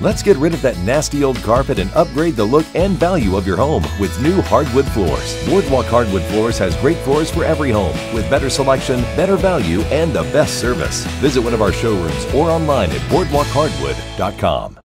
Let's get rid of that nasty old carpet and upgrade the look and value of your home with new hardwood floors. Boardwalk Hardwood Floors has great floors for every home with better selection, better value, and the best service. Visit one of our showrooms or online at boardwalkhardwood.com.